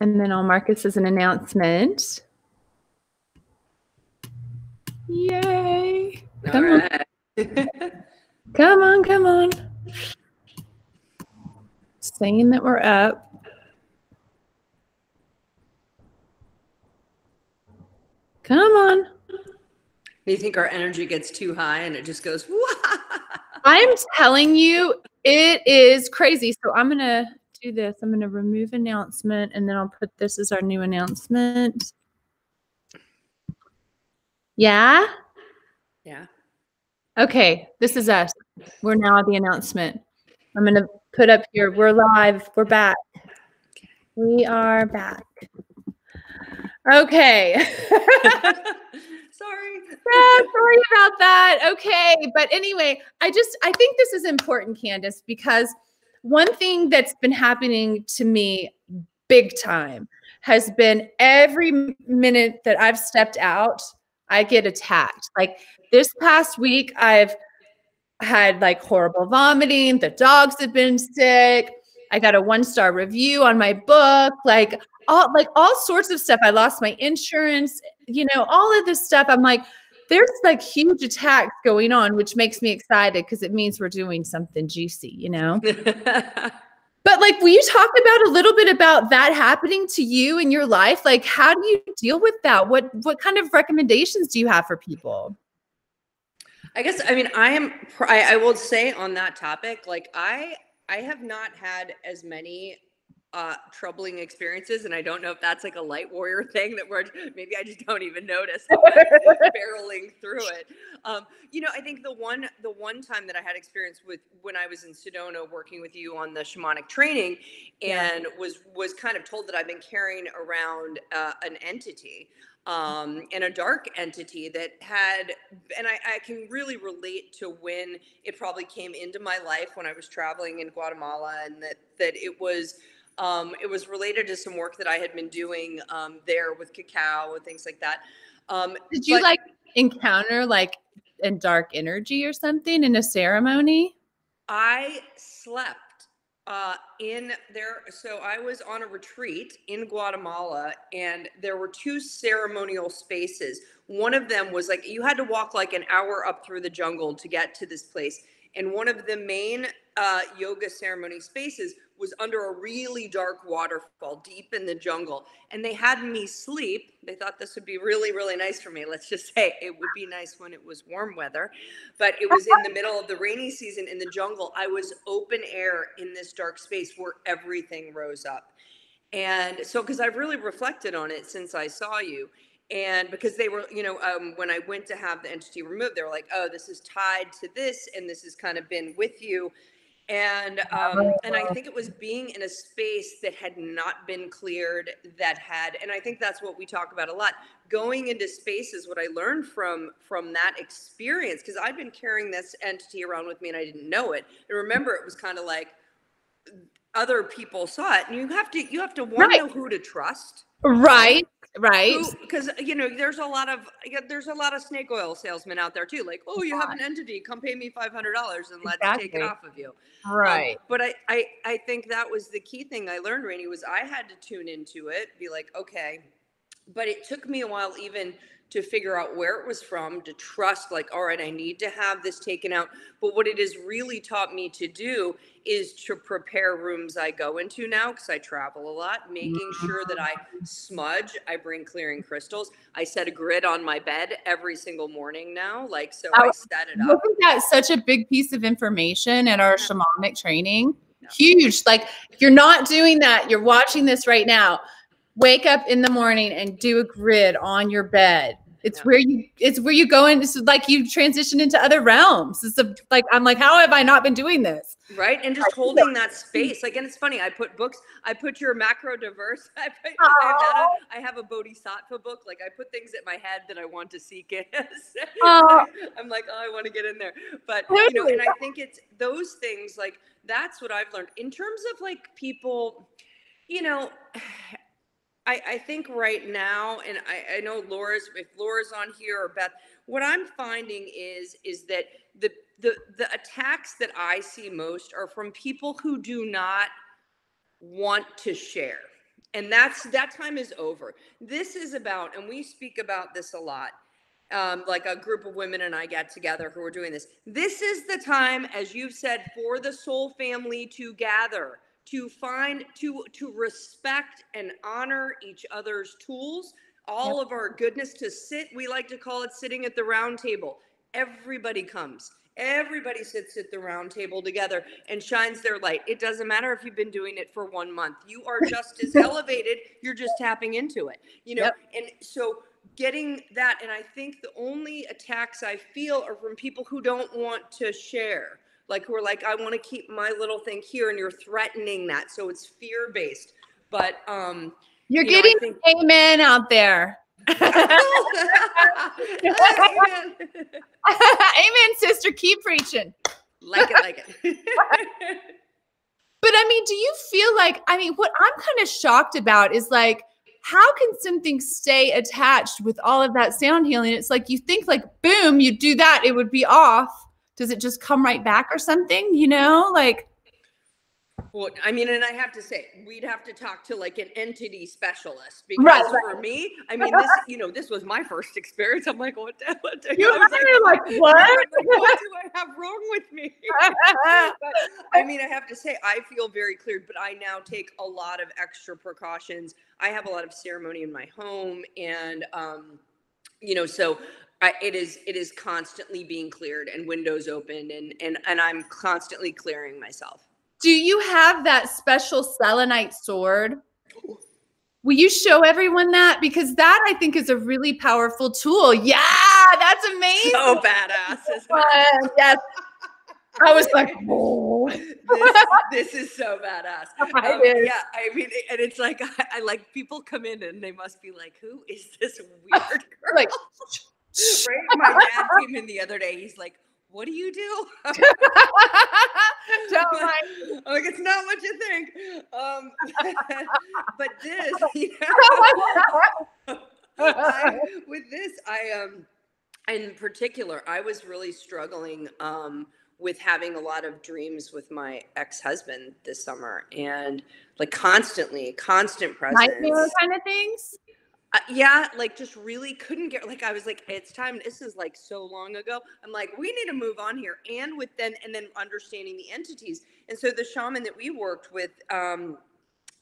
And then I'll mark this as an announcement. Yay. Come on. come on, come on. Saying that we're up. Come on. You think our energy gets too high and it just goes, I'm telling you, it is crazy. So I'm going to do this. I'm going to remove announcement and then I'll put this as our new announcement. Yeah? Yeah. Okay, this is us. We're now at the announcement. I'm going to put up here, we're live, we're back. We are back. Okay. sorry. Yeah, sorry about that. Okay. But anyway, I just, I think this is important, Candace, because one thing that's been happening to me big time has been every minute that I've stepped out, I get attacked. Like this past week, I've had like horrible vomiting. The dogs have been sick. I got a one star review on my book. Like all like all sorts of stuff. I lost my insurance, you know, all of this stuff. I'm like, there's like huge attacks going on, which makes me excited because it means we're doing something juicy, you know. but like, will you talk about a little bit about that happening to you in your life? Like, how do you deal with that? What what kind of recommendations do you have for people? I guess I mean I am I, I will say on that topic, like I I have not had as many uh, troubling experiences, and I don't know if that's like a light warrior thing that we're maybe I just don't even notice barreling through it. Um, you know, I think the one the one time that I had experience with when I was in Sedona working with you on the shamanic training, and yeah. was was kind of told that I've been carrying around uh, an entity. Um, and a dark entity that had, and I, I can really relate to when it probably came into my life when I was traveling in Guatemala, and that that it was um, it was related to some work that I had been doing um, there with cacao and things like that. Um, Did you like encounter like a dark energy or something in a ceremony? I slept uh, in there. So I was on a retreat in Guatemala, and there were two ceremonial spaces. One of them was like you had to walk like an hour up through the jungle to get to this place. And one of the main uh, yoga ceremony spaces was under a really dark waterfall deep in the jungle. And they had me sleep. They thought this would be really really nice for me. Let's just say it would be nice when it was warm weather. But it was in the middle of the rainy season in the jungle. I was open air in this dark space where everything rose up. And so because i've really reflected on it since i saw you. And because they were you know um, when i went to have the entity removed they were like oh this is tied to this and this has kind of been with you and um, and I think it was being in a space that had not been cleared that had and I think that's what we talk about a lot going into spaces what I learned from from that experience because I'd been carrying this entity around with me and I didn't know it and remember it was kind of like other people saw it and you have to you have to want right. know who to trust right right. Because you know there's a lot of there's a lot of snake oil salesmen out there too like oh you have an entity come pay me $500 and let's exactly. take it off of you. Um, right. um, but I, I i think that was the key thing i learned Rainey was i had to tune into it be like okay but it took me a while even to figure out where it was from, to trust, like, all right, I need to have this taken out. But what it has really taught me to do is to prepare rooms I go into now because I travel a lot, making sure that I smudge, I bring clearing crystals. I set a grid on my bed every single morning now. Like, so I, I set it up. Isn't that such a big piece of information in our shamanic training? Huge. Like, if you're not doing that, you're watching this right now wake up in the morning and do a grid on your bed. It's yeah. where you it's where you go in. It's like you transition into other realms. It's a, like I'm like, how have I not been doing this? Right. And just holding that space. Like, and it's funny, I put books, I put your macro diverse. I, put, I, have, I have a bodhisattva book. Like I put things at my head that I want to seek in. I'm like, oh, I want to get in there. But you know, and I think it's those things like that's what I've learned in terms of like people, you know, I, I think right now, and I, I know Laura's if Laura's on here or Beth, what I'm finding is is that the the the attacks that I see most are from people who do not want to share. and that's that time is over. This is about and we speak about this a lot um, like a group of women and i get together who are doing this. This is the time as you've said for the soul family to gather to find to to respect and honor each other's tools all yep. of our goodness to sit we like to call it sitting at the round table everybody comes Everybody sits at the round table together and shines their light. It doesn't matter if you've been doing it for one month. You are just as elevated. You're just tapping into it. You know, yep. and so getting that and I think the only attacks I feel are from people who don't want to share. Like who are like, I want to keep my little thing here, and you're threatening that. So it's fear based. But um you're you getting know, think- amen out there. Amen. Amen, sister. Keep preaching. Like it, like it. but I mean, do you feel like, I mean, what I'm kind of shocked about is like, how can something stay attached with all of that sound healing? It's like you think like boom, you do that, it would be off. Does it just come right back or something? You know, like well, I mean, and I have to say, we'd have to talk to like an entity specialist because right, right. for me, I mean, this, you know, this was my first experience. I'm like, what? The, what the, you like, like, what? Like, what do I have wrong with me? but, I mean, I have to say, I feel very cleared, but I now take a lot of extra precautions. I have a lot of ceremony in my home, and um, you know, so I, it is it is constantly being cleared and windows open, and and and I'm constantly clearing myself. Do you have that special selenite sword? Will you show everyone that? Because that I think is a really powerful tool. Yeah, that's amazing. So badass. Uh, yes. I was like, oh. this, this is so badass. Um, yeah, I mean, and it's like I, I, like people come in and they must be like, who is this weird girl? Like, right? My dad came in the other day. He's like, what do you do? Don't mind. like, it's not what you think. Um, but this, you know, I, with this, I um, in particular, I was really struggling um with having a lot of dreams with my ex-husband this summer and like constantly constant presence nightmare kind of things uh, yeah, like just really couldn't get like I was like it's time this is like so long ago. I'm like we need to move on here and with then and then understanding the entities. And so the shaman that we worked with um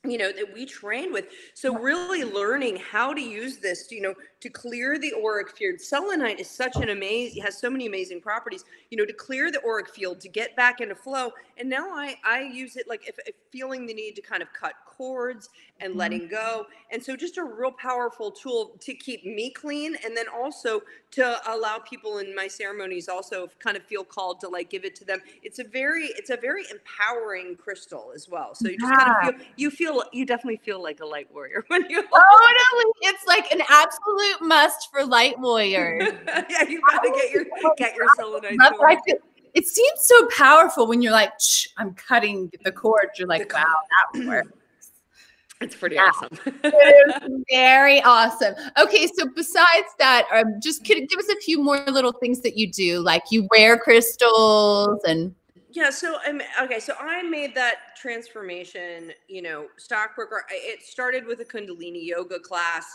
you know that we trained with so really learning how to use this you know to clear the auric field. Selenite is such an amazing has so many amazing properties you know to clear the auric field to get back into flow. And now i i use it like if, if feeling the need to kind of cut cords and mm-hmm. letting go. And so just a real powerful tool to keep me clean and then also to allow people in my ceremonies also kind of feel called to like give it to them. It's a very it's a very empowering crystal as well. So you just yeah. kind of feel you feel you definitely feel like a light warrior when you totally it's like an absolute must for light warriors yeah you gotta get your get your selenite it seems so powerful when you're like i'm cutting the cord you're like wow that works it's pretty yeah. awesome. it is very awesome. Okay, so besides that, um, just give us a few more little things that you do, like you wear crystals and. Yeah, so I'm okay. So I made that transformation. You know, stockbroker. It started with a Kundalini yoga class,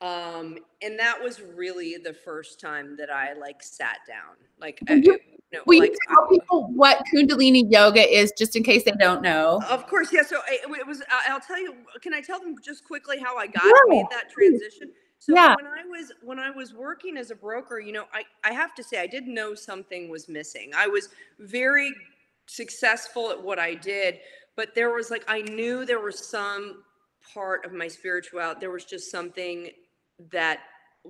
um, and that was really the first time that I like sat down. Like, you, know, Will like, you tell people what Kundalini yoga is, just in case they don't know? Of course, yeah. So it, it was. I'll tell you. Can I tell them just quickly how I got yeah. made that transition? So yeah. when I was when I was working as a broker, you know, I I have to say I did know something was missing. I was very successful at what I did, but there was like I knew there was some part of my spirituality. There was just something that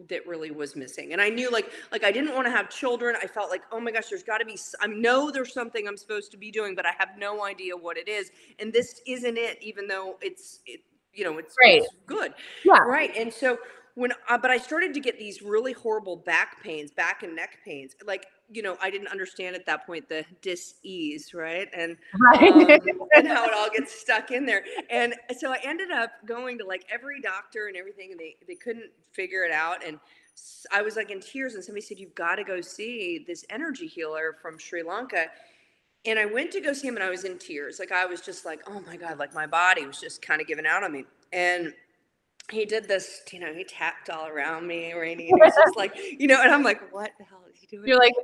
that really was missing. And i knew like like i didn't want to have children. I felt like oh my gosh there's got to be i know there's something i'm supposed to be doing but i have no idea what it is. And this isn't it even though it's it, you know it's, right. it's good. Yeah. Right. And so when uh, but i started to get these really horrible back pains back and neck pains. Like you know i didn't understand at that point the dis-ease right and right. Um, and how it all gets stuck in there and so i ended up going to like every doctor and everything and they they couldn't figure it out and i was like in tears and somebody said you've got to go see this energy healer from sri lanka and I went to go see him and I was in tears. Like I was just like, oh my God, like my body was just kind of giving out on me. and he did this, you know, he tapped all around me, Rainey, and he's just like, you know, and I'm like, what the hell is he doing? You're like,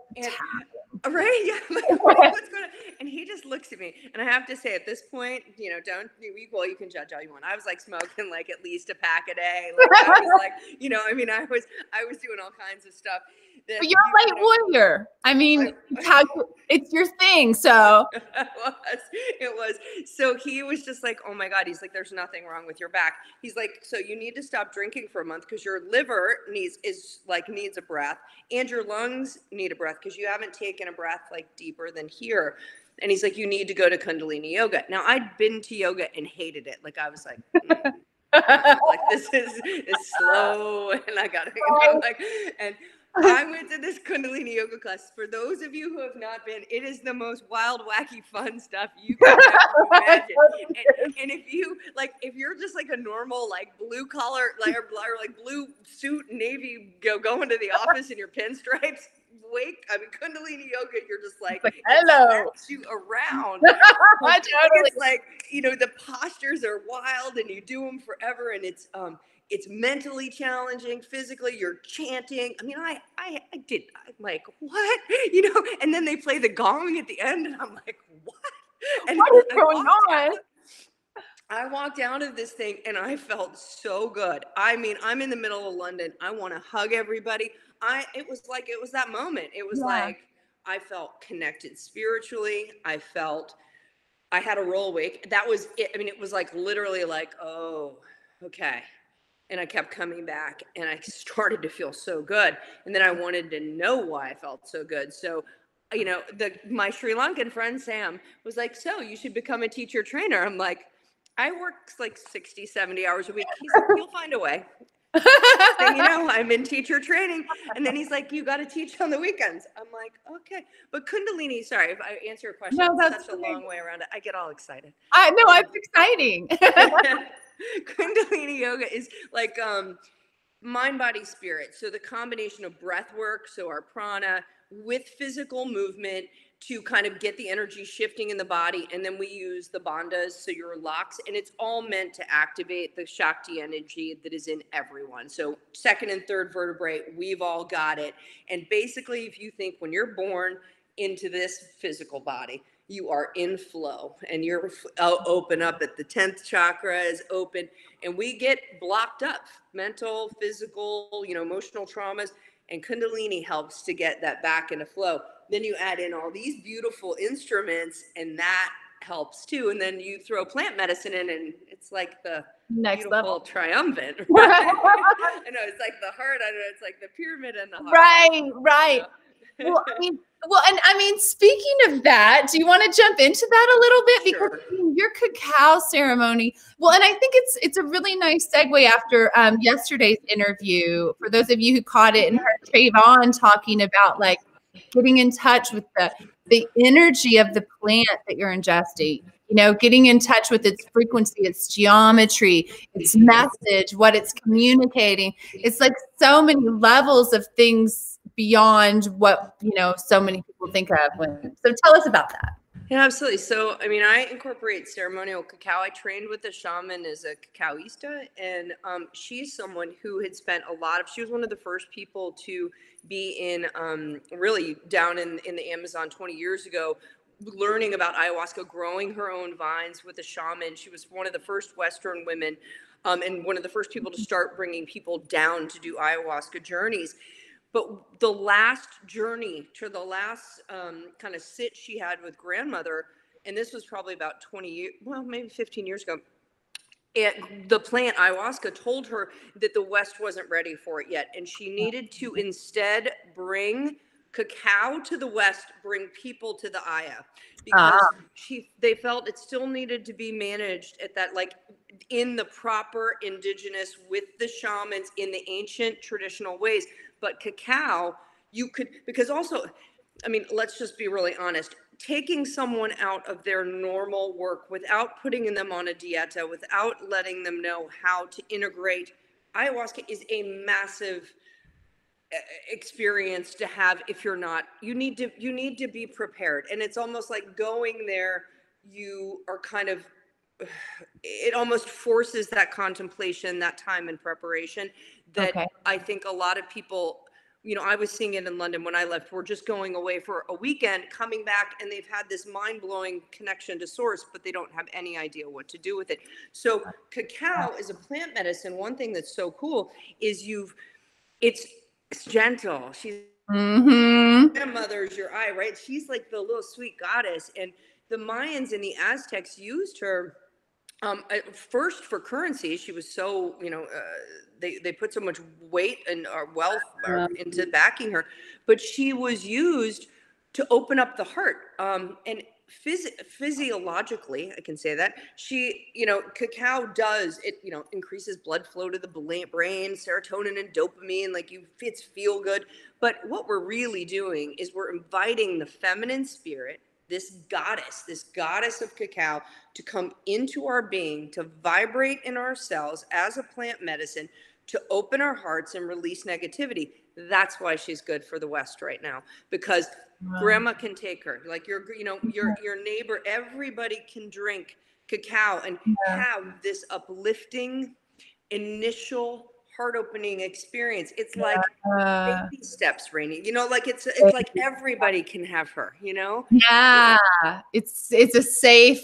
and, right? Yeah. Like, what's going on? And he just looks at me, and I have to say, at this point, you know, don't you well, you can judge all you want. I was like smoking like at least a pack a day. Like, I was like, you know, I mean, I was, I was doing all kinds of stuff. But you're a light warrior. I mean, it's, how, it's your thing. So it was. It was. So he was just like, oh my God. He's like, there's nothing wrong with your back. He's like, so you need to stop drinking for a month because your liver needs is like needs a breath and your lungs need a breath because you haven't taken a breath like deeper than here. And he's like, you need to go to Kundalini yoga. Now I'd been to yoga and hated it. Like I was like, mm. like this is it's slow and I gotta like and I went to this Kundalini yoga class. For those of you who have not been, it is the most wild, wacky, fun stuff you can imagine. And, and, if you like, if you're just like a normal, like blue collar, like or, or like blue suit, navy, go going to the office in your pinstripes, wake. I mean, Kundalini yoga, you're just like, like hello, you around. totally. It's like you know the postures are wild, and you do them forever, and it's um it's mentally challenging physically you're chanting i mean i i, I did i'm like what you know and then they play the gong at the end and i'm like what and what is going on out, I walked out of this thing and I felt so good. I mean, I'm in the middle of London. I want to hug everybody. I it was like it was that moment. It was yeah. like I felt connected spiritually. I felt I had a roll wake. That was it. I mean, it was like literally like, oh, okay and I kept coming back and I started to feel so good. And then I wanted to know why I felt so good. So, uh, you know, the my Sri Lankan friend Sam was like, "So, you should become a teacher trainer." I'm like, "I work like 60, 70 hours a week." He's like, "You'll find a way." You know, I'm in teacher training. And then he's like, You got to teach on the weekends. I'm like, Okay. But Kundalini, sorry if I answer your question, no, that's such a long way around it. I get all excited. I know, um, it's exciting. Kundalini yoga is like um, mind, body, spirit. So the combination of breath work, so our prana, with physical movement to kind of get the energy shifting in the body. And then we use the bandhas, so your locks, and it's all meant to activate the Shakti energy that is in everyone. So, second and third vertebrae, we've all got it. And basically, if you think when you're born into this physical body, you are in flow and you're uh, open up at the 10th chakra is open and we get blocked up mental physical you know emotional traumas and kundalini helps to get that back into flow then you add in all these beautiful instruments and that helps too and then you throw plant medicine in and it's like the next level triumphant right? i know it's like the heart i know it's like the pyramid and the heart right right well, I mean, well, and I mean, speaking of that, do you want to jump into that a little bit? Because mean, your cacao ceremony. Well, and I think it's it's a really nice segue after um, yesterday's interview. For those of you who caught it and heard Trayvon talking about like getting in touch with the the energy of the plant that you're ingesting. You know, getting in touch with its frequency, its geometry, its message, what it's communicating. It's like so many levels of things beyond what you know so many people think of when so tell us about that yeah absolutely. So i mean i incorporate ceremonial cacao. I trained with a shaman as a cacaoista and um, she's someone who had spent a lot of she was one of the first people to be in um, really down in, in the amazon 20 years ago learning about ayahuasca growing her own vines with a shaman. She was one of the first western women um, and one of the first people to start bringing people down to do ayahuasca journeys but the last journey to the last um, kind of sit she had with grandmother, and this was probably about 20 years, well, maybe 15 years ago. And the plant ayahuasca told her that the West wasn't ready for it yet. And she needed to instead bring cacao to the West, bring people to the Aya. Because uh-huh. she they felt it still needed to be managed at that like in the proper indigenous with the shamans in the ancient traditional ways but cacao, you could, because also, I mean, let's just be really honest. Taking someone out of their normal work without putting them on a dieta, without letting them know how to integrate, ayahuasca is a massive eh, eh, experience to have if you're not you need to you need to be prepared and it's almost like going there you are kind of it almost forces that contemplation, that time and preparation that okay. I think a lot of people you know, I was seeing it in London when I left. We're just going away for a weekend, coming back, and they've had this mind blowing connection to source, but they don't have any idea what to do with it. So, cacao is a plant medicine. One thing that's so cool is you've, it's, it's gentle. She's mm-hmm. grandmother's your eye, right? She's like the little sweet goddess. And the Mayans and the Aztecs used her um, first for currency. She was so, you know, uh, they, they put so much weight and uh, wealth uh, into backing her, but she was used to open up the heart. Um, and phys- physiologically, I can say that she, you know, cacao does it, you know, increases blood flow to the brain, serotonin and dopamine, like you, it's feel good. But what we're really doing is we're inviting the feminine spirit this goddess, this goddess of cacao, to come into our being, to vibrate in our cells as a plant medicine, to open our hearts and release negativity. That's why she's good for the West right now because wow. grandma can take her. Like your, you know, your your neighbor, everybody can drink cacao and yeah. have this uplifting initial heart opening experience. It's like uh, baby steps, Rainey. You know, like it's it's like everybody can have her. You know. Yeah, it's it's a safe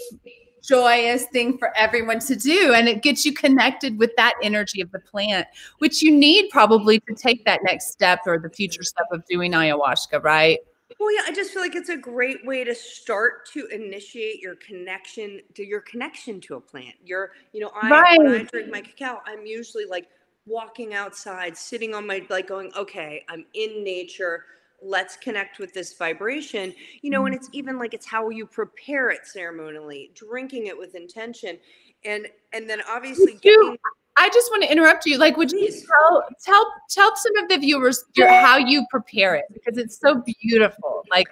joyous thing for everyone to do and it gets you connected with that energy of the plant which you need probably to take that next step or the future step of doing ayahuasca right well yeah i just feel like it's a great way to start to initiate your connection to your connection to a plant your you know i right. when i drink my cacao i'm usually like walking outside sitting on my like going okay i'm in nature let's connect with this vibration you know and mm-hmm. it's even like it's how you prepare it ceremonially drinking it with intention and and then obviously getting, I just want to interrupt you. Like, would you tell tell tell some of the viewers your, how you prepare it because it's so beautiful. Like,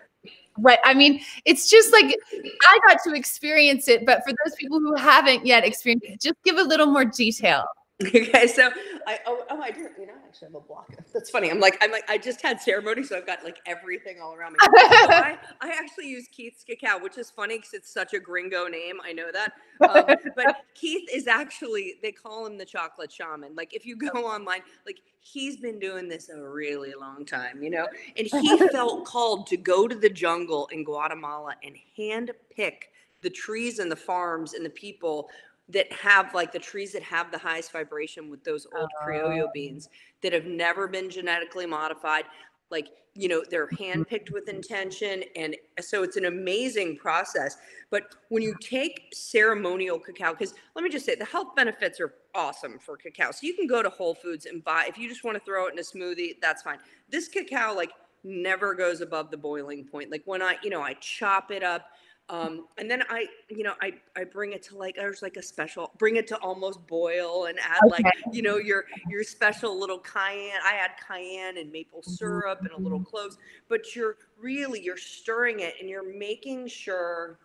right? I mean, it's just like I got to experience it, but for those people who haven't yet experienced it, just give a little more detail. Okay, so I oh, oh I do you know I actually have a block. That's funny. I'm like I'm like I just had ceremony, so I've got like everything all around me. so I, I actually use Keith's cacao, which is funny because it's such a gringo name. I know that, um, but Keith is actually they call him the chocolate shaman. Like if you go online, like he's been doing this a really long time, you know, and he felt called to go to the jungle in Guatemala and hand pick the trees and the farms and the people that have like the trees that have the highest vibration with those old criollo oh. beans that have never been genetically modified like you know they're mm-hmm. handpicked with intention and uh, so it's an amazing process. But when you take ceremonial cacao because let me just say the health benefits are awesome for cacao. So you can go to whole foods and buy if you just want to throw it in a smoothie that's fine. This cacao like never goes above the boiling point. Like when i you know i chop it up um, and then I, you know, I, I bring it to like, there's like a special, bring it to almost boil and add okay. like, you know, your, your special little cayenne. I add cayenne and maple mm-hmm, syrup and a little cloves, but you're really, you're stirring it and you're making sure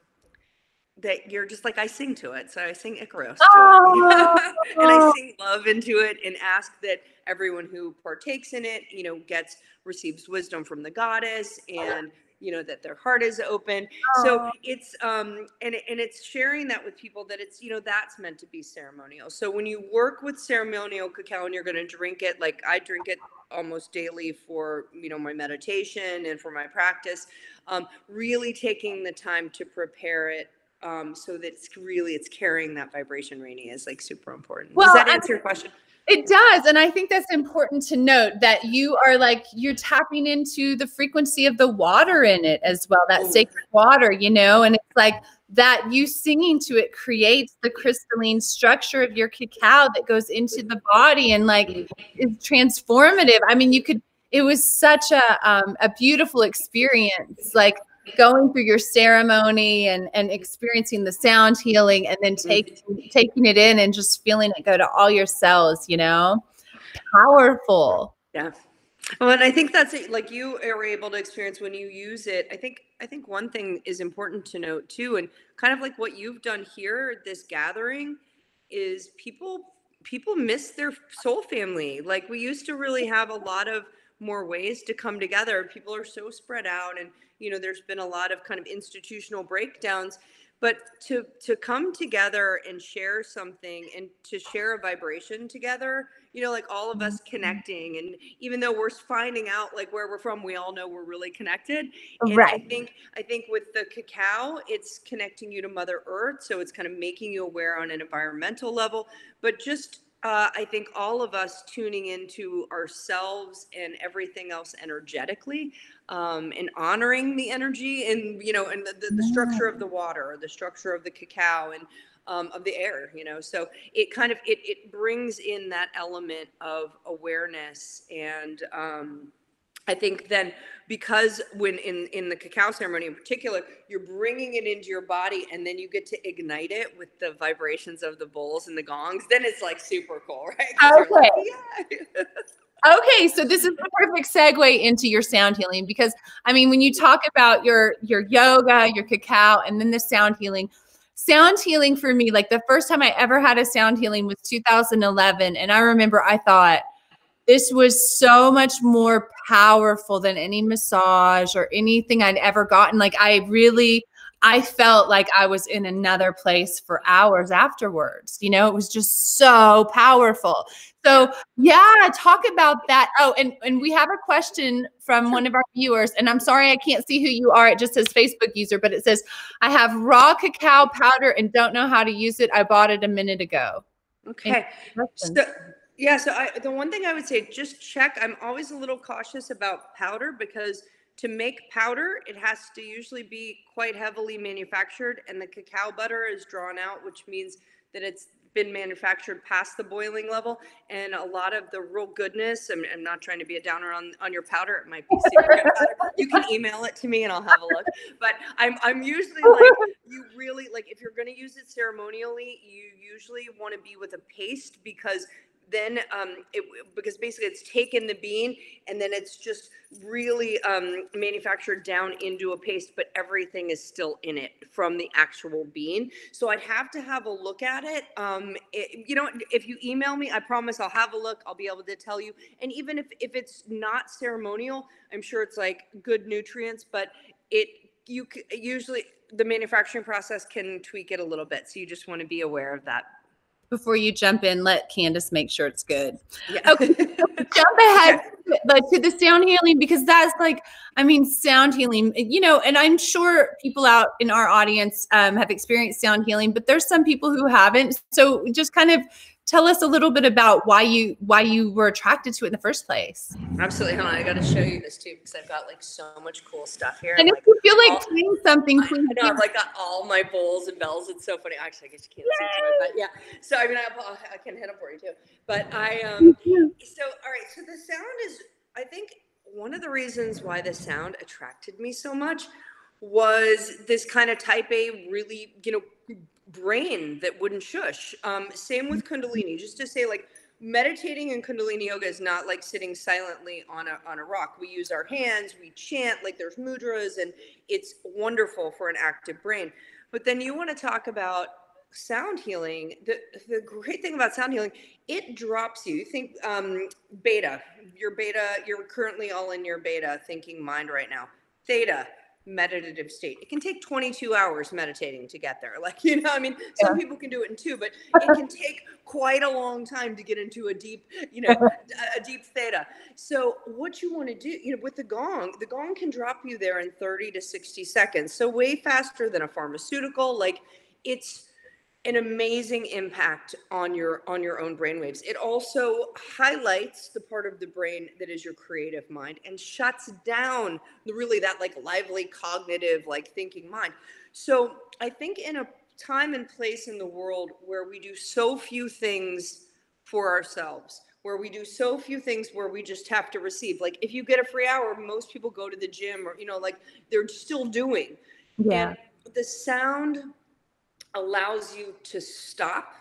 that you're just like, I sing to it. So I sing Icaros oh. and I sing love into it and ask that everyone who partakes in it, you know, gets, receives wisdom from the goddess and, you know that their heart is open. Oh. so it's um and and it's sharing that with people that it's you know that's meant to be ceremonial. So when you work with ceremonial cacao and you're going to drink it like i drink it almost daily for you know my meditation and for my practice um, really taking the time to prepare it um, so that it's really it's carrying that vibration Rainey is like super important. Well, does that answer your question it does. And I think that's important to note that you are like, you're tapping into the frequency of the water in it as well, that sacred water, you know? And it's like that you singing to it creates the crystalline structure of your cacao that goes into the body and like is transformative. I mean, you could, it was such a, um, a beautiful experience. Like, going through your ceremony and and experiencing the sound healing and then taking mm-hmm. taking it in and just feeling it go to all your cells you know? Powerful. Yeah. Well and i think that's it like you are able to experience when you use it i think i think one thing is important to note too and kind of like what you've done here this gathering is people people miss their soul family. Like we used to really have a lot of more ways to come together. People are so spread out and you know there's been a lot of kind of institutional breakdowns but to to come together and share something and to share a vibration together you know like all of us mm-hmm. connecting and even though we're finding out like where we're from we all know we're really connected and right. i think i think with the cacao it's connecting you to mother earth so it's kind of making you aware on an environmental level but just uh, I think all of us tuning into ourselves and everything else energetically, um, and honoring the energy and you know, and the, the, the structure of the water, the structure of the cacao, and um, of the air. You know, so it kind of it it brings in that element of awareness and. Um, I think then because when in in the cacao ceremony in particular, you're bringing it into your body and then you get to ignite it with the vibrations of the bowls and the gongs. Then it's like super cool, right? Okay. Like, yeah. okay, so this is the perfect segue into your sound healing because I mean, when you talk about your your yoga, your cacao, and then the sound healing, sound healing for me, like the first time I ever had a sound healing was 2011, and I remember I thought this was so much more powerful than any massage or anything I'd ever gotten. Like I really I felt like I was in another place for hours afterwards. You know, it was just so powerful. So, yeah, talk about that. Oh, and and we have a question from one of our viewers, and I'm sorry I can't see who you are. It just says Facebook user, but it says, "I have raw cacao powder and don't know how to use it. I bought it a minute ago." Okay. So, yeah, so I, the one thing I would say, just check. I'm always a little cautious about powder because to make powder, it has to usually be quite heavily manufactured, and the cacao butter is drawn out, which means that it's been manufactured past the boiling level. And a lot of the real goodness, I'm, I'm not trying to be a downer on, on your powder, it might be secret You can email it to me and I'll have a look. But I'm, I'm usually like, you really, like, if you're going to use it ceremonially, you usually want to be with a paste because then um, it, because basically it's taken the bean and then it's just really um, manufactured down into a paste, but everything is still in it from the actual bean. So I'd have to have a look at it. Um, it, you know, if you email me, I promise I'll have a look. I'll be able to tell you. And even if if it's not ceremonial, I'm sure it's like good nutrients, but it you usually the manufacturing process can tweak it a little bit. So you just want to be aware of that before you jump in, let Candace make sure it's good. Yeah. Okay, jump ahead but to the sound healing because that's like, I mean, sound healing, you know, and I'm sure people out in our audience um, have experienced sound healing, but there's some people who haven't. So just kind of tell us a little bit about why you why you were attracted to it in the first place. Absolutely. Hold on. I got to show you this too because I've got like so much cool stuff here. And, if like, you feel like playing something, please. I know. I've like got all my bowls and bells. It's so funny. Actually, I guess you can't Yay! see it, but yeah. So I mean, I, I can hit them for you too. But I um. So all right. So the sound is. I think one of the reasons why the sound attracted me so much was this kind of type A, really, you know, brain that wouldn't shush. Um, same with Kundalini, just to say, like, meditating in Kundalini yoga is not like sitting silently on a, on a rock. We use our hands, we chant, like, there's mudras, and it's wonderful for an active brain. But then you want to talk about sound healing. The, the great thing about sound healing, it drops you. You think um, beta, your beta, you're currently all in your beta thinking mind right now. Theta, meditative state. It can take 22 hours meditating to get there. Like, you know, I mean, some yeah. people can do it in two, but it can take quite a long time to get into a deep, you know, a deep theta. So what you want to do, you know, with the gong, the gong can drop you there in 30 to 60 seconds. So way faster than a pharmaceutical. Like it's an amazing impact on your on your own brain waves. It also highlights the part of the brain that is your creative mind and shuts down really that like lively cognitive like thinking mind. So I think in a time and place in the world where we do so few things for ourselves, where we do so few things where we just have to receive. Like if you get a free hour, most people go to the gym or you know like they're still doing. Yeah. And the sound allows you to stop.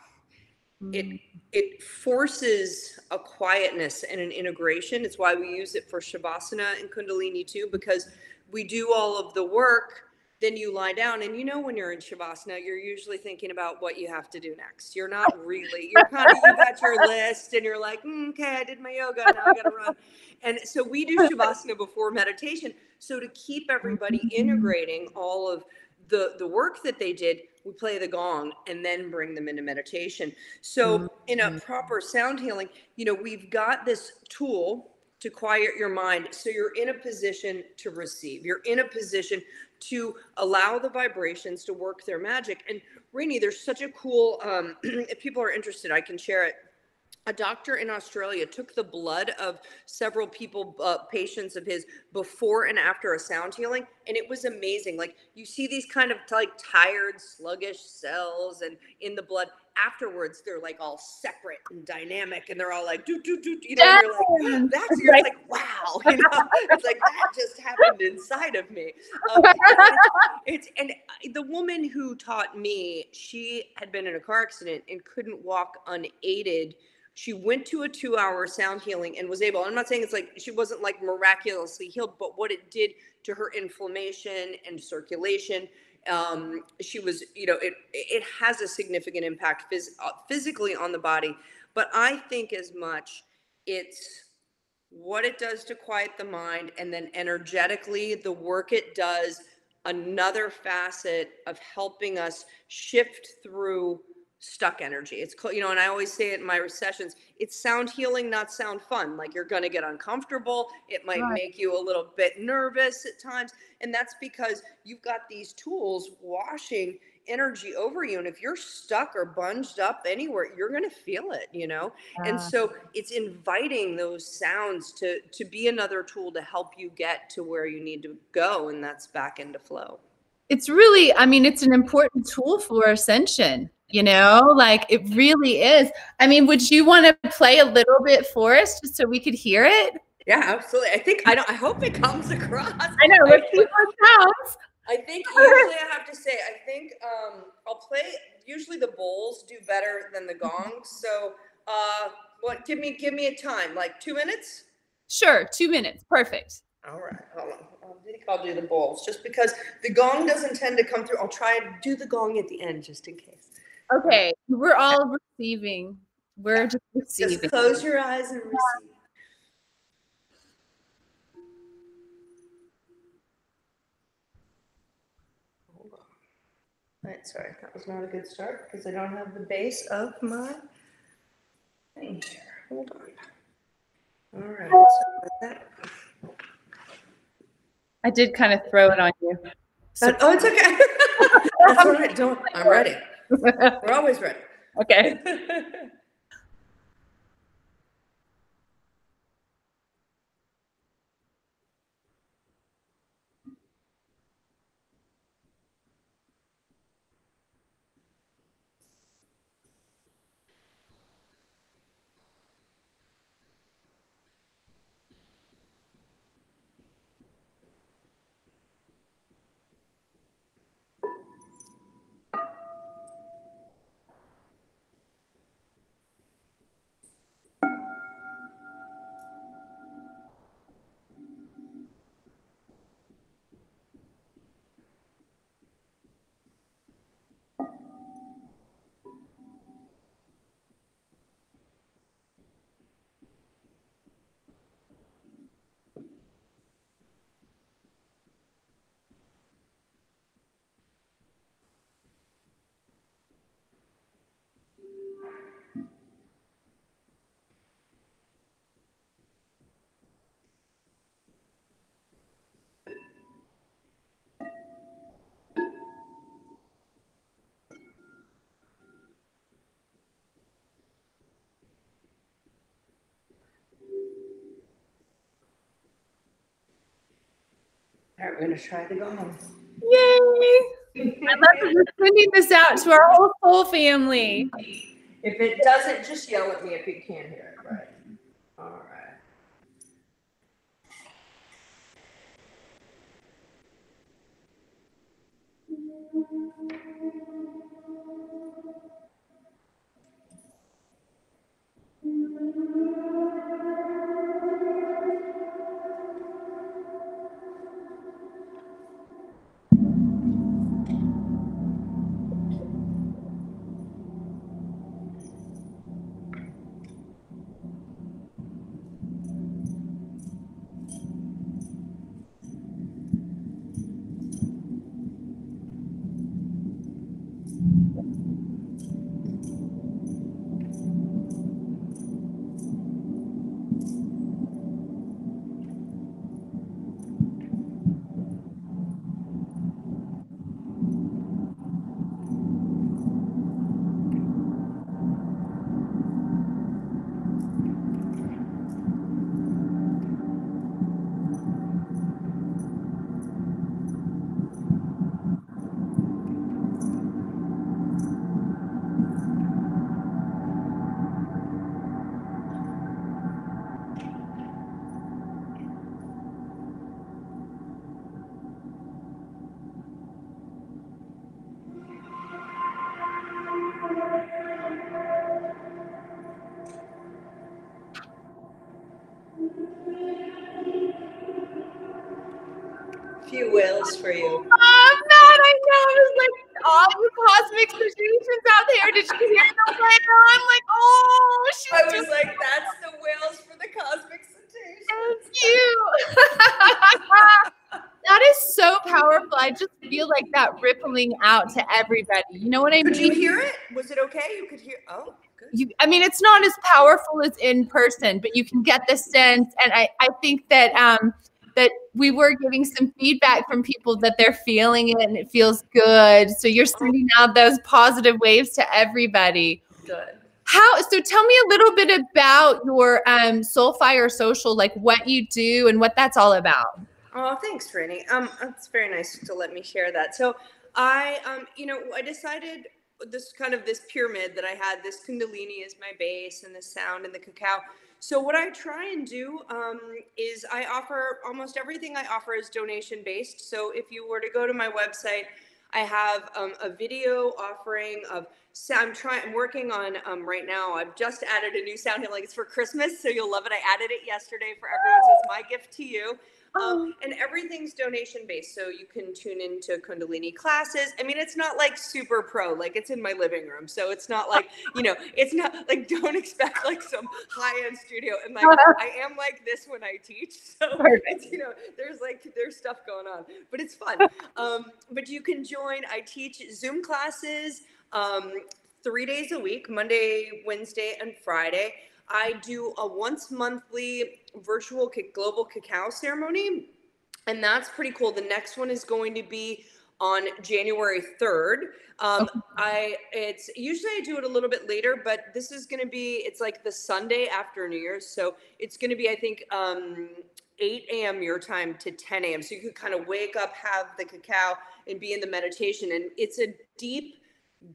Mm. It it forces a quietness and an integration. It's why we use it for Shavasana and Kundalini too, because we do all of the work. Then you lie down, and you know when you're in Shavasana, you're usually thinking about what you have to do next. You're not really. You're kind of you got your list, and you're like, mm, okay, I did my yoga, now I got to run. And so we do Shavasana before meditation. So to keep everybody mm-hmm. integrating all of the the work that they did we play the gong and then bring them into meditation. So, in a proper sound healing, you know, we've got this tool to quiet your mind. So, you're in a position to receive, you're in a position to allow the vibrations to work their magic. And Rainey, there's such a cool, um, if people are interested, I can share it a doctor in Australia took the blood of several people, uh, patients of his, before and after a sound healing, and it was amazing. Like you see these kind of like tired, sluggish cells, and in the blood afterwards, they're like all separate and dynamic, and they're all like do do do. You know, Yes. you're like that's you're Right. like wow. You know, it's like that just happened inside of me. Um, it's, it's and the woman who taught me, she had been in a car accident and couldn't walk unaided she went to a two hour sound healing and was able i'm not saying it's like she wasn't like miraculously healed but what it did to her inflammation and circulation um, she was you know it it has a significant impact phys- uh, physically on the body. But i think as much it's what it does to quiet the mind and then energetically the work it does another facet of helping us shift through stuck energy. It's co- you know, and I always say it in my sessions. It's sound healing, not sound fun. Like you're going to get uncomfortable. It might Right. make you a little bit nervous at times, and that's because you've got these tools washing energy over you. And if you're stuck or bunged up anywhere, you're going to feel it. You know, and so it's inviting those sounds to to be another tool to help you get to where you need to go, and that's back into flow. it's really i mean it's an important tool for ascension you know like it really is i mean would you want to play a little bit for us just so we could hear it Yeah, absolutely. I think I don't. I hope it comes across. i know let's see it sounds I think usually I have to say I think um, I'll play. Usually the bowls do better than the gongs. So uh, what? Give me give me a time, like two minutes. sure two minutes perfect All right, hold on. I think I'll do the bowls just because the gong doesn't tend to come through. I'll try and do the gong at the end just in case. Okay we're all receiving we're just receiving Just close your eyes and receive. Hold on. Right, sorry, that was not a good start because I don't have the base of my thing here. Hold on. All right, so with that. i did kind of throw it on you But- oh, it's okay. That's all right. Don't. I'm ready. We're always ready. okay All right, we're gonna try the gong. yay i love that we're sending this out to our whole soul family If it doesn't, just yell at me if you can't hear it. That rippling out to everybody. You know what I Could mean? you hear it? Was it okay? You could hear. Oh, good. You, I mean, it's not as powerful as in person, but you can get the sense. And I, I think that um, that we were getting some feedback from people that they're feeling it and it feels good. So you're sending out those positive waves to everybody. Good. How so tell me a little bit about your um Soulfire social, like what you do and what that's all about. Oh, thanks, Rainey. Um, it's very nice to let me share that. So, I, um, you know, I decided this kind of this pyramid that I had. This Kundalini is my base, and the sound and the cacao. So, what I try and do um, is I offer almost everything I offer is donation based. So, if you were to go to my website, I have um, a video offering of. So I'm trying. I'm working on um, right now. I've just added a new sound healing. It's for Christmas, so you'll love it. I added it yesterday for everyone. So it's my gift to you. Um, and everything's donation based, so you can tune into Kundalini classes. I mean, it's not like super pro, like it's in my living room, so it's not like you know, it's not like don't expect like some high end studio. And like I am like this when I teach, so it's, you know, there's like there's stuff going on, but it's fun. Um, but you can join. I teach Zoom classes um, three days a week, Monday, Wednesday, and Friday. I do a once monthly virtual global cacao ceremony, and that's pretty cool. The next one is going to be on January 3rd. Um, I it's usually I do it a little bit later, but this is going to be it's like the Sunday after New Year's, so it's going to be I think um, 8 a.m. your time to 10 a.m. So you could kind of wake up, have the cacao, and be in the meditation, and it's a deep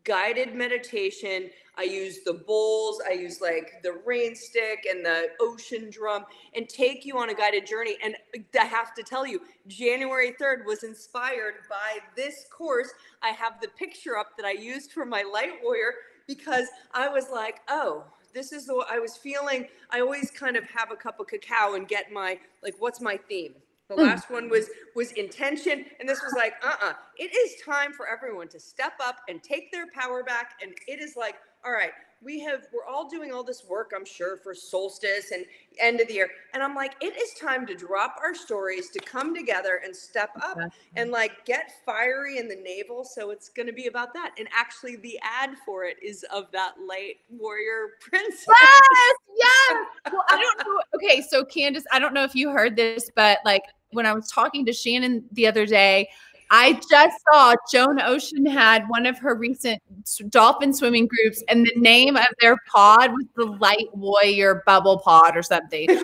guided meditation. I use the bowls, I use like the rain stick and the ocean drum and take you on a guided journey. And I have to tell you, January 3rd was inspired by this course. I have the picture up that I used for my light warrior because I was like, oh, this is the I was feeling. I always kind of have a cup of cacao and get my like, what's my theme? The hmm. last one was was intention, and this was like, uh-uh. It is time for everyone to step up and take their power back. And it is like, all right, we have we're all doing all this work, I'm sure, for solstice and end of the year. And I'm like, it is time to drop our stories, to come together and step up and like get fiery in the navel. So it's gonna be about that. And actually the ad for it is of that light warrior princess. Yes, yes. Well, I don't know. Okay, so Candace, I don't know if you heard this, but like when I was talking to Shannon the other day, I just saw Joan Ocean had one of her recent dolphin swimming groups, and the name of their pod was the Light Warrior Bubble Pod or something.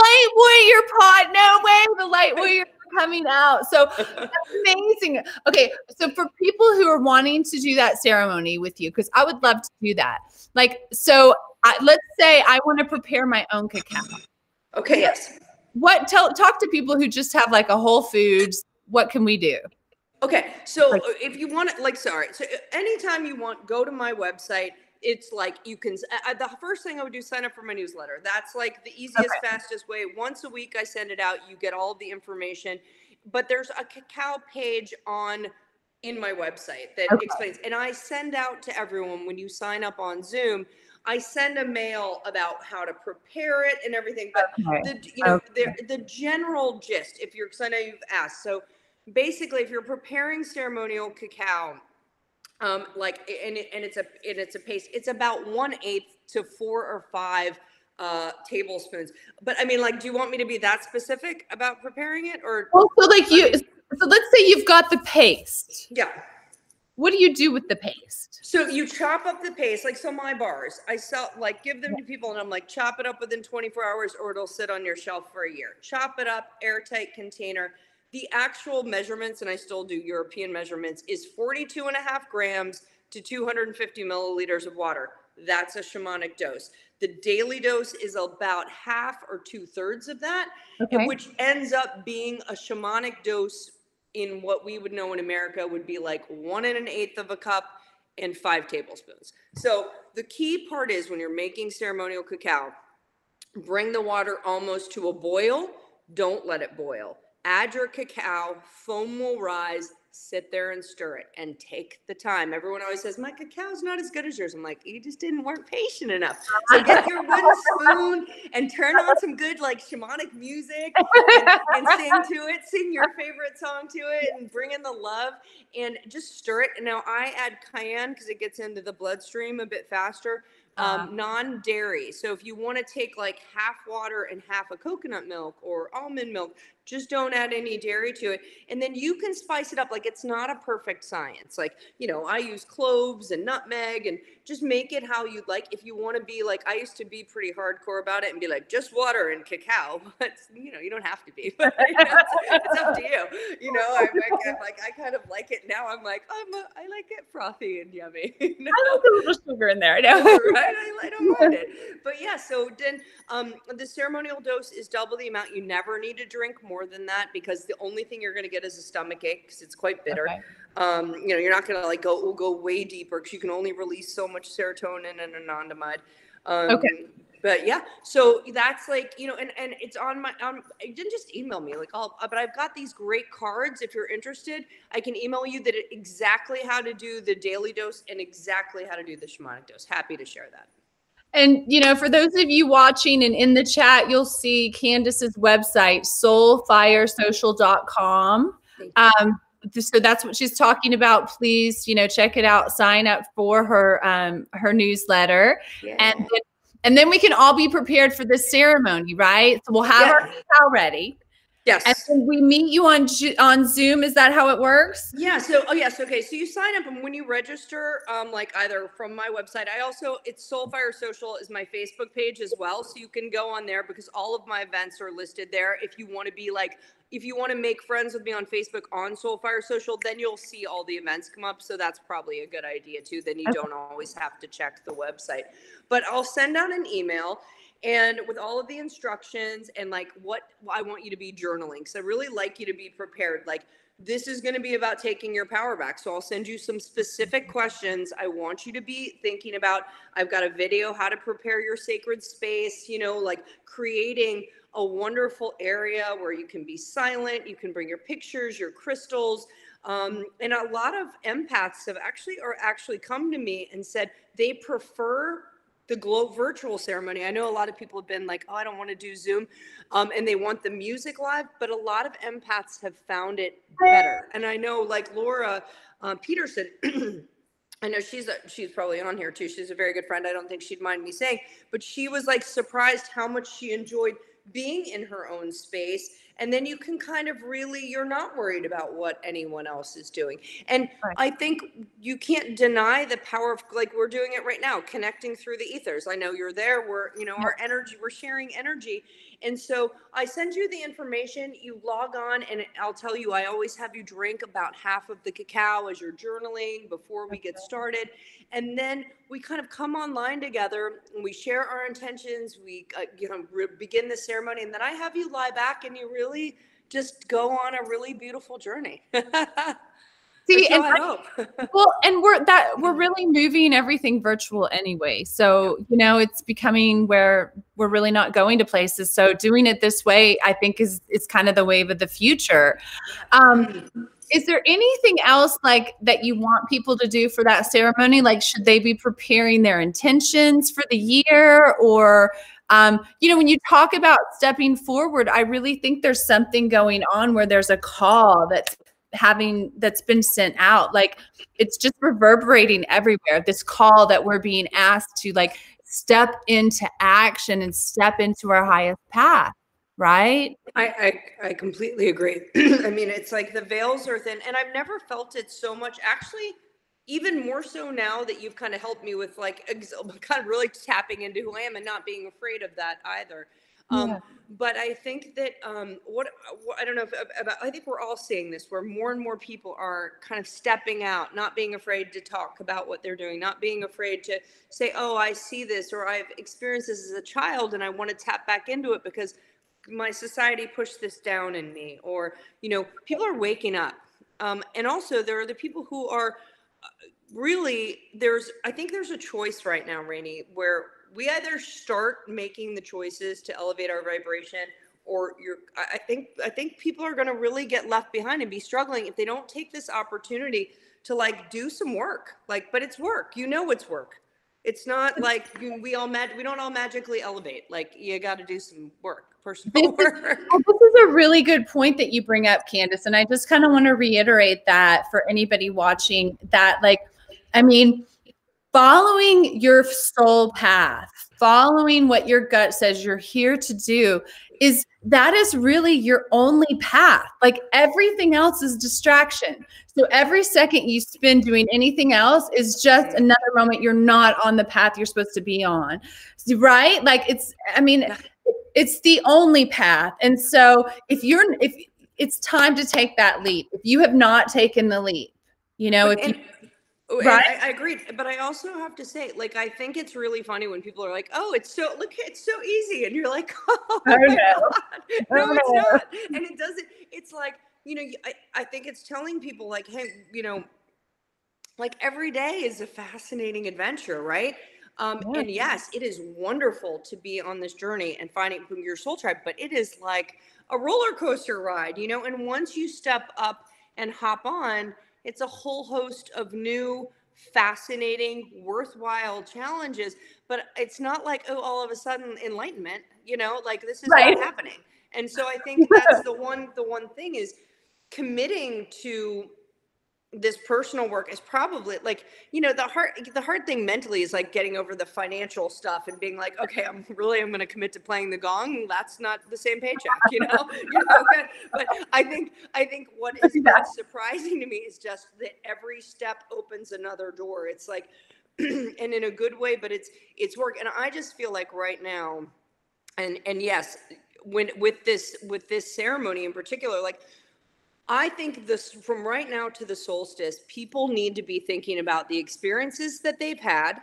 Light Warrior Pod, no way, the Light Warrior coming out. So that's amazing. Okay, so for people who are wanting to do that ceremony with you, because I would love to do that. Like, so I, let's say I want to prepare my own cacao. Okay, yes. What tell talk to people who just have like a Whole Foods. What can we do? Okay, so Like- uh, if you want to, like, sorry, so uh, anytime you want, go to my website. It's like you can. uh, the first thing I would do, sign up for my newsletter. That's like the easiest, Okay. fastest way. Once a week, I send it out. You get all the information. But there's a cacao page on in my website that Okay. explains, and I send out to everyone when you sign up on Zoom. I send a mail about how to prepare it and everything. But the you know the the general gist if you're because i know you've asked so basically if you're preparing ceremonial cacao um like and, it, and it's a and it's a paste it's about one eighth to four or five uh tablespoons but i mean like do you want me to be that specific about preparing it or Well, so like you, so let's say you've got the paste. yeah What do you do with the paste? So you chop up the paste, like so my bars, I sell like give them to people and I'm like chop it up within 24 hours or it'll sit on your shelf for a year. Chop it up, airtight container. The actual measurements, and I still do European measurements, is 42 and a half grams to 250 milliliters of water. That's a shamanic dose. The daily dose is about half or two thirds of that, and which ends up being a shamanic dose in what we would know in America would be like one and an eighth of a cup and five tablespoons. So the key part is when you're making ceremonial cacao, bring the water almost to a boil. Don't let it boil. add your cacao, foam will rise, sit there and stir it and take the time. Everyone always says, My cacao's not as good as yours. I'm like, You just didn't weren't patient enough. So get your wooden spoon and turn on some good like shamanic music and, and sing to it, sing your favorite song to it and bring in the love and just stir it. And now I add cayenne because it gets into the bloodstream a bit faster um, uh-huh. non-dairy. So if you want to take like half water and half a coconut milk or almond milk, just don't add any dairy to it. And then you can spice it up. Like it's not a perfect science. Like, you know, I use cloves and nutmeg and just make it how you'd like. If you want to be like, I used to be pretty hardcore about it and be like, just water and cacao. But, you know, you don't have to be. But, you know, it's, up to you. You know, I'm like, I'm like, I kind of like it now. I'm like, I'm a, I like it frothy and yummy. You know? I like a little sugar in there. I know. right? I, I don't mind it. But yeah, so then um, the ceremonial dose is double the amount. You never need to drink more than that because the only thing you're going to get is a stomach ache because it's quite bitter. Okay. Um, you know, you're not going to like go go way deeper because you can only release so much serotonin and anandamide. Um, okay. But yeah, so that's like you know, and and it's on my um. You didn't just email me like all, but I've got these great cards. If you're interested, I can email you that exactly how to do the daily dose and exactly how to do the shamanic dose. Happy to share that. And you know, for those of you watching and in the chat, you'll see Candace's website, soulfiresocial.com. Um, so that's what she's talking about. Please, you know, check it out. Sign up for her um, her newsletter, yeah. and then, and then we can all be prepared for this ceremony, right? So we'll have yeah. our cacao ready. Yes. And we meet you on on Zoom. Is that how it works? Yeah. So, oh yes. Okay. So you sign up, and when you register, um, like either from my website, I also it's Soulfire Social is my Facebook page as well, so you can go on there because all of my events are listed there. If you want to be like, if you want to make friends with me on Facebook on Soulfire Social, then you'll see all the events come up. So that's probably a good idea too. Then you okay. don't always have to check the website. But I'll send out an email and with all of the instructions and like what I want you to be journaling. So I really like you to be prepared. Like this is going to be about taking your power back. So I'll send you some specific questions I want you to be thinking about. I've got a video how to prepare your sacred space, you know, like creating a wonderful area where you can be silent, you can bring your pictures, your crystals. Um, and a lot of empaths have actually or actually come to me and said they prefer the glow virtual ceremony. I know a lot of people have been like, oh, I don't want to do Zoom. Um, and they want the music live, but a lot of empaths have found it better. And I know like Laura uh, Peterson, I know she's a, she's probably on here too. She's a very good friend. I don't think she'd mind me saying, but she was like surprised how much she enjoyed being in her own space and then you can kind of really you're not worried about what anyone else is doing and right. i think you can't deny the power of like we're doing it right now connecting through the ethers i know you're there we're you know our energy we're sharing energy and so I send you the information, you log on, and I'll tell you, I always have you drink about half of the cacao as you're journaling before we get started. And then we kind of come online together and we share our intentions. We, uh, you know, re- begin the ceremony, and then I have you lie back and you really just go on a really beautiful journey. See, and I, well, and we're that we're really moving everything virtual anyway. So you know, it's becoming where we're really not going to places. So doing it this way, I think, is is kind of the wave of the future. Um, is there anything else like that you want people to do for that ceremony? Like, should they be preparing their intentions for the year, or um, you know, when you talk about stepping forward, I really think there's something going on where there's a call that's having that's been sent out. Like it's just reverberating everywhere. This call that we're being asked to like step into action and step into our highest path right? I i, I completely agree. I mean it's like the veils are thin and i've never felt it so much. Actually even more so now that you've kind of helped me with like kind of really tapping into who i am and not being afraid of that either um, yeah. But I think that um, what, what, I don't know if about I think we're all seeing this where more and more people are kind of stepping out, not being afraid to talk about what they're doing, not being afraid to say, "Oh, I see this," or "I've experienced this as a child and I want to tap back into it because my society pushed this down in me," or you know, people are waking up. Um, and also, there are the people who are really there's. I think there's a choice right now, Rainey, where we either start making the choices to elevate our vibration or you're I think I think people are going to really get left behind and be struggling if they don't take this opportunity to like do some work. Like but it's work. You know it's work. It's not like we all mag- we don't all magically elevate. Like you got to do some work, personal this work. Is, well, oh, this is a really good point that you bring up, Candace, and I just kind of want to reiterate that for anybody watching. That like, I mean, following your soul path, following what your gut says you're here to do, is that is really your only path. Like everything else is distraction. So every second you spend doing anything else is just another moment you're not on the path you're supposed to be on. Right? Like it's I mean it's the only path. And so if you're if it's time to take that leap. If you have not taken the leap, you know, if you Oh, right? I, I agree, but I also have to say, like, I think it's really funny when people are like, "Oh, it's so look, it's so easy," and you're like, "Oh, I my. God. no, I it's not," and it doesn't. It's like you know, I I think it's telling people like, "Hey, you know, like every day is a fascinating adventure, right?" Um, Yeah. and yes, it is wonderful to be on this journey and finding your soul tribe, but it is like a roller coaster ride, you know. And once you step up and hop on, it's a whole host of new, fascinating, worthwhile challenges. But it's not like oh, all of a sudden enlightenment, you know. Like this is Right. not happening. And so I think that's the one. The one thing is committing to this personal work is probably like you know the hard the hard thing mentally is like getting over the financial stuff and being like okay i'm really i'm going to commit to playing the gong. That's not the same paycheck you know, you know but i think i think what is Yeah. surprising to me is just that every step opens another door. It's like and in a good way but it's it's work. And i just feel like right now and and yes when with this with this ceremony in particular like I think this from right now to the solstice, people need to be thinking about the experiences that they've had.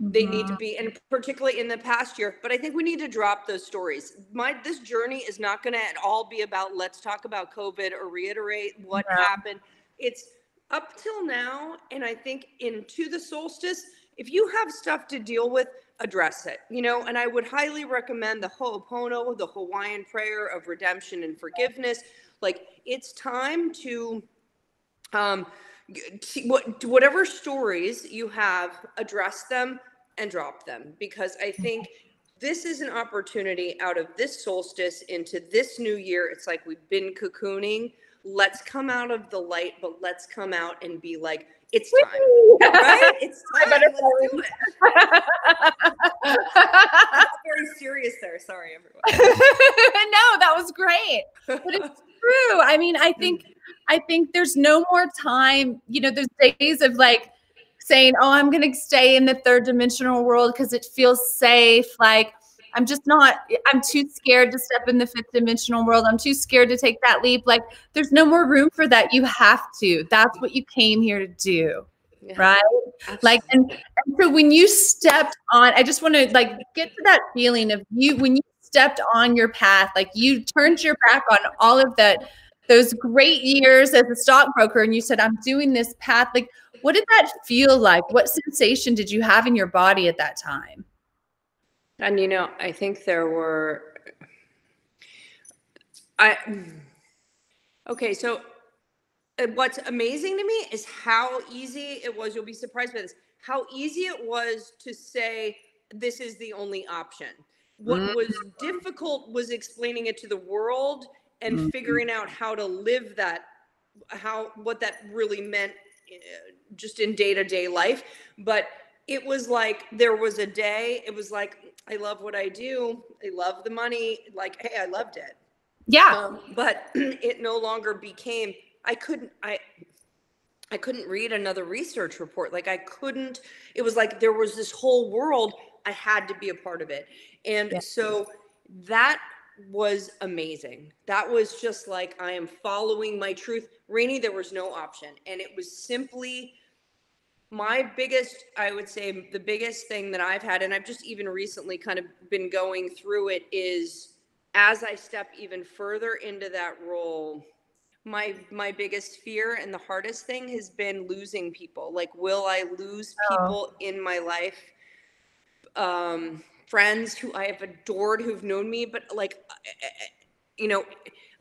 They need to mm-hmm. be, and particularly in the past year, but I think we need to drop those stories. My this journey is not going to at all be about let's talk about COVID or reiterate what Yeah. happened. It's up till now, and I think into the solstice, if you have stuff to deal with, address it. You know, and I would highly recommend the Ho'oponopono, the Hawaiian prayer of redemption and forgiveness. Like it's time to um what whatever stories you have address them and drop them. Because i think this is an opportunity out of this solstice into this new year. It's like we've been cocooning. Let's come out of the light but let's come out and be like it's time. Right? It's time better let's do it. very serious there. Sorry everyone. No, that was great. But it's true. I mean, I think I think there's no more time, you know, there's days of like saying, "Oh, I'm going to stay in the third dimensional world because it feels safe." Like I'm just not I'm too scared to step in the fifth dimensional world. I'm too scared to take that leap. Like there's no more room for that. You have to. That's what you came here to do. Yeah, Right? like and, and so when you stepped on i just want to like get to that feeling of you when you stepped on your path like you turned your back on all of that those great years as a stockbroker and you said i'm doing this path like what did that feel like what sensation did you have in your body at that time And you know, I think there were I Okay, so uh, what's amazing to me is how easy it was. You'll be surprised by this. How easy it was to say this is the only option. What Mm. was difficult was explaining it to the world and Mhm. figuring out how to live that how what that really meant uh, just in day-to-day life but it was like there was a day it was like i love what i do. I love the money. Like hey i loved it. Yeah. Um, but it no longer became i couldn't i i couldn't read another research report. Like i couldn't it was like there was this whole world. I had to be a part of it. And Yeah. so that was amazing. That was just like i am following my truth. Rainey there was no option. And it was simply my biggest i would say the biggest thing that i've had and i've just even recently kind of been going through it is as i step even further into that role my my biggest fear and the hardest thing has been losing people like will i lose Oh. people in my life um friends who i have adored who've known me but like uh, uh, uh, you know,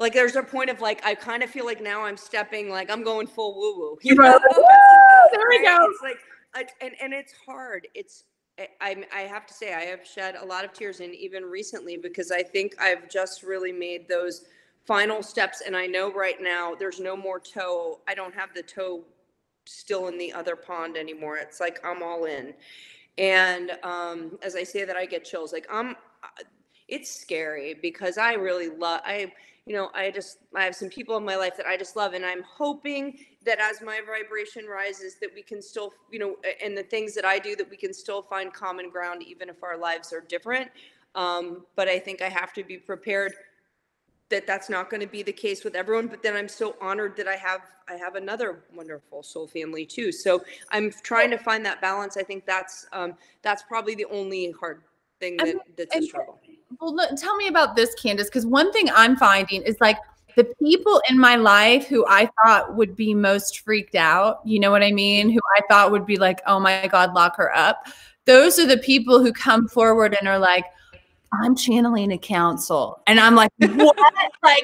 like there's a point of like I kind of feel like now I'm stepping like I'm going full woo woo. You know, there we go. It's like and and it's hard. It's I I have to say I have shed a lot of tears and even recently because I think I've just really made those final steps and I know right now there's no more toe. I don't have the toe still in the other pond anymore. It's like I'm all in. And um, as I say that, I get chills. Like I'm, it's scary because I really love. I, you know, I just I have some people in my life that I just love, and I'm hoping that as my vibration rises, that we can still, you know, and the things that I do, that we can still find common ground, even if our lives are different. Um, but I think I have to be prepared that that's not going to be the case with everyone but then i'm so honored that i have i have another wonderful soul family too. So i'm trying to find that balance. I think that's um that's probably the only hard thing that, that's a struggle well look, tell me about this candace because one thing i'm finding is like the people in my life who I thought would be most freaked out, you know what I mean? Who I thought would be like, oh my God, lock her up. Those are the people who come forward and are like, I'm channeling a council. And I'm like, what? like,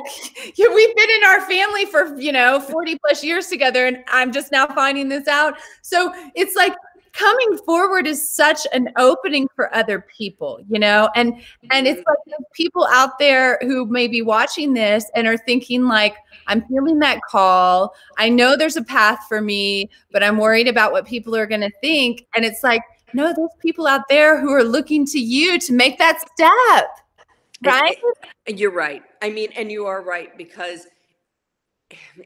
yeah, we've been in our family for, you know, 40 plus years together. And I'm just now finding this out. So it's like coming forward is such an opening for other people, you know? And and it's like people out there who may be watching this and are thinking like, I'm feeling that call. I know there's a path for me, but I'm worried about what people are going to think. And it's like, no, there's people out there who are looking to you to make that step. Right? You're right. I mean, and you are right because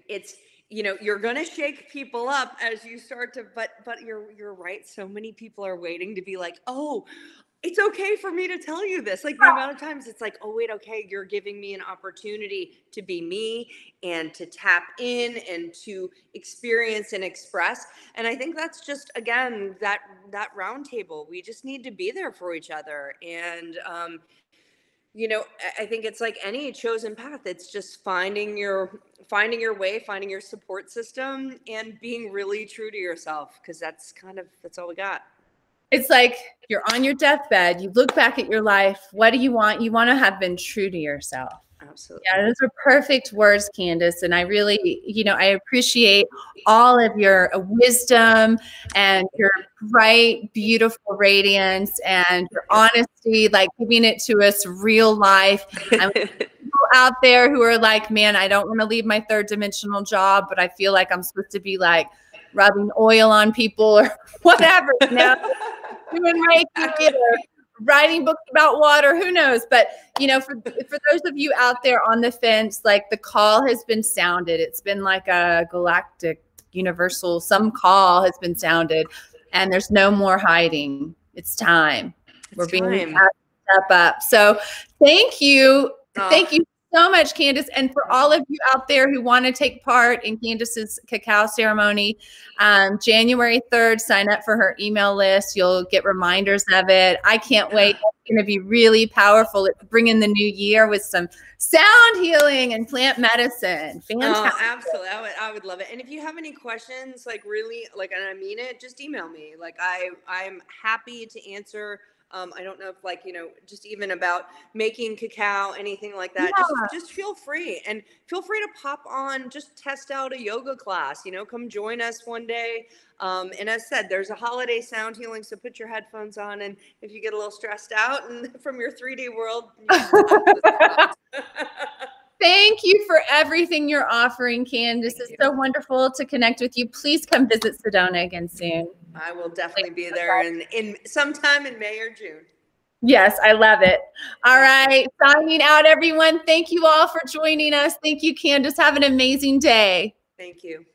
it's you know you're going to shake people up as you start to but but you're you're right so many people are waiting to be like oh it's okay for me to tell you this. Like the amount of times it's like, oh, wait, okay, you're giving me an opportunity to be me and to tap in and to experience and express. And I think that's just again that that roundtable. We just need to be there for each other. And um, you know, I think it's like any chosen path. It's just finding your finding your way, finding your support system, and being really true to yourself, because that's kind of that's all we got it's like you're on your deathbed, you look back at your life. What do you want? You want to have been true to yourself. Absolutely. Yeah, those are perfect words, Candace. And I really, you know, I appreciate all of your wisdom and your bright, beautiful radiance and your honesty, like giving it to us real life. People out there who are like, man, I don't want to leave my third dimensional job, but I feel like I'm supposed to be like rubbing oil on people or whatever. You know? doing Reiki or writing books about water, who knows? But you know, for for those of you out there on the fence, like the call has been sounded. It's been like a galactic, universal, some call has been sounded, and there's no more hiding. It's time. It's We're being time. step up. So thank you. Oh. Thank you so much, Candace. And for all of you out there who want to take part in Candace's cacao ceremony, um, January 3rd, sign up for her email list. You'll get reminders of it. I can't wait. It's going to be really powerful. It's bringing the new year with some sound healing and plant medicine. Oh, Fantastic. Oh, absolutely. I would, I would love it. And if you have any questions, like really, like, and I mean it, just email me. Like I, I'm happy to answer um, I don't know if like, you know, just even about making cacao, anything like that. Yeah. Just, just feel free and feel free to pop on, just test out a yoga class, you know, come join us one day. Um, and as said, there's a holiday sound healing. So put your headphones on. And if you get a little stressed out and from your 3D world, Thank you for everything you're offering, Candace. It's so wonderful to connect with you. Please come visit Sedona again soon. I will definitely be there in, in sometime in May or June. Yes, I love it. All right. Signing out, everyone. Thank you all for joining us. Thank you, Candace. Have an amazing day. Thank you.